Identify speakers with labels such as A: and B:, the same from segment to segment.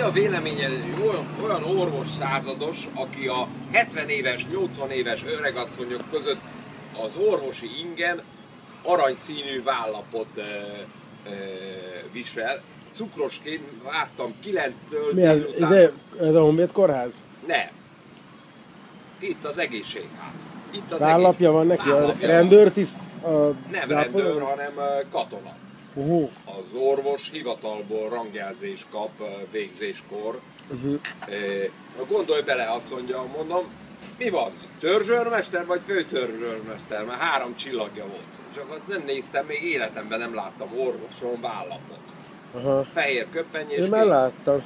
A: mi a véleményed egy olyan, olyan orvos százados, aki a 70 éves, 80 éves öregasszonyok között az orvosi ingen aranyszínű vállapot e, e, visel. Cukrosként vártam 9-től
B: Mi ez? Ez, ez a Honvéd kórház?
A: Nem. Itt az egészségház. Itt az
B: Vállapja van neki? A rendőrtiszt? A
A: nem rendőr, hanem katona.
B: Uh-huh.
A: Az orvos hivatalból rangjelzés kap végzéskor. Uh-huh. Gondolj bele, azt mondja, mondom, mi van? Törzsőrmester vagy főtörzsőrmester? Mert három csillagja volt. Csak azt nem néztem, még életemben nem láttam orvoson vállapot. Aha. Fehér köppenyés
B: Én már láttam.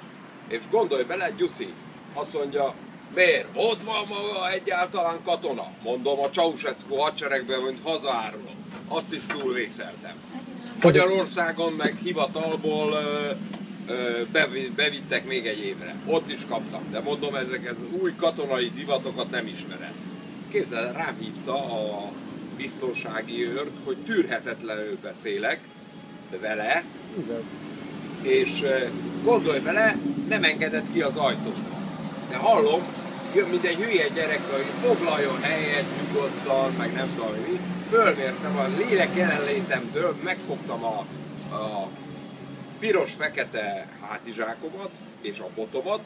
A: És gondolj bele, Gyuszi, azt mondja, miért? Ott van maga egyáltalán katona. Mondom, a Ceausescu hadseregben, mint hazaárulom. Azt is túlvészeltem. Magyarországon meg hivatalból ö, ö, bevittek még egy évre. Ott is kaptam, de mondom, ezek az új katonai divatokat nem ismerem. Képzeld, rám hívta a biztonsági őrt, hogy tűrhetetlenül beszélek vele, Igen. és gondolj bele, nem engedett ki az ajtót. De hallom, mint egy hülye gyerek, hogy foglaljon helyet nyugodtan, meg nem tudom mi. Fölmértem a lélek jelenlétemtől, megfogtam a, a piros-fekete hátizsákomat és a botomat,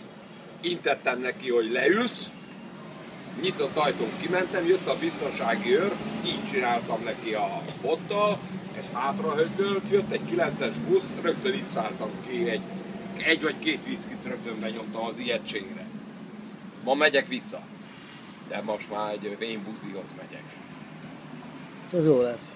A: intettem neki, hogy leülsz, nyitott ajtón kimentem, jött a biztonsági őr, így csináltam neki a bottal, ez hátra högölt, jött egy 9-es busz, rögtön itt szálltam ki, egy, egy vagy két viszkit rögtön benyomtam az ijegységre. Ma megyek vissza, de most már egy vén buzihoz megyek.
B: Ez jó lesz.